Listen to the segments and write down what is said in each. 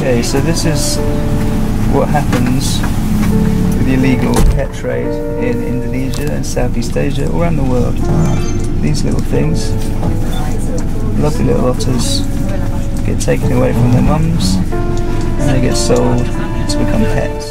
Okay, so this is what happens with the illegal pet trade in Indonesia and Southeast Asia, around the world. These little things, lovely little otters, get taken away from their mums and they get sold to become pets.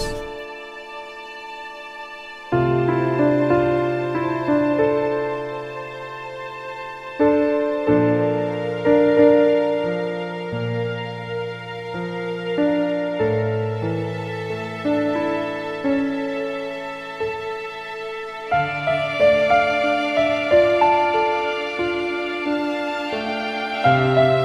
Música